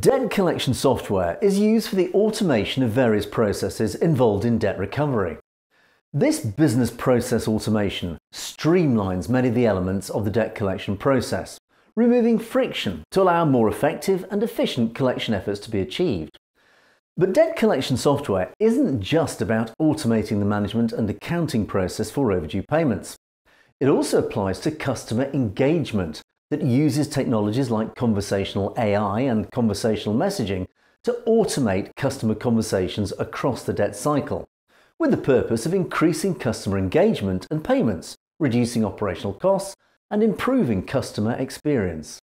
Debt collection software is used for the automation of various processes involved in debt recovery. This business process automation streamlines many of the elements of the debt collection process, removing friction to allow more effective and efficient collection efforts to be achieved. But debt collection software isn't just about automating the management and accounting process for overdue payments. It also applies to customer engagement that uses technologies like conversational AI and conversational messaging to automate customer conversations across the debt cycle, with the purpose of increasing customer engagement and payments, reducing operational costs, and improving customer experience.